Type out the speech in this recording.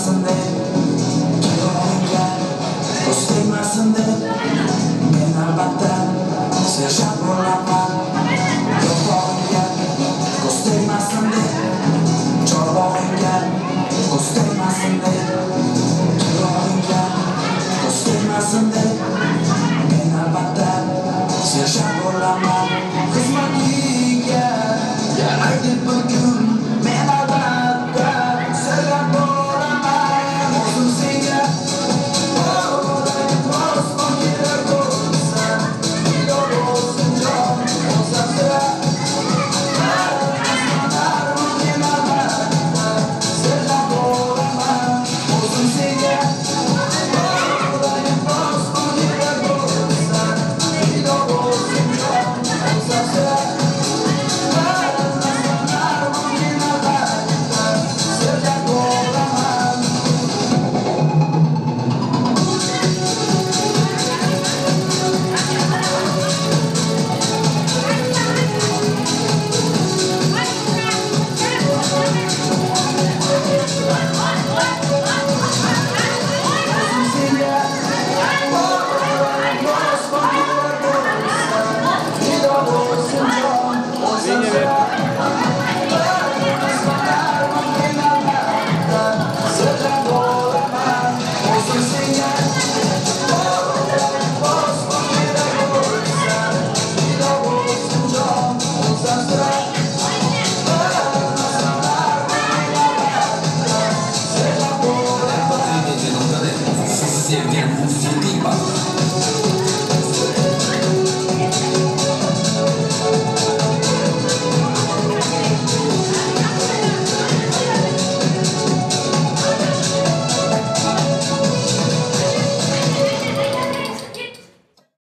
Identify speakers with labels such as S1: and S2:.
S1: ko'z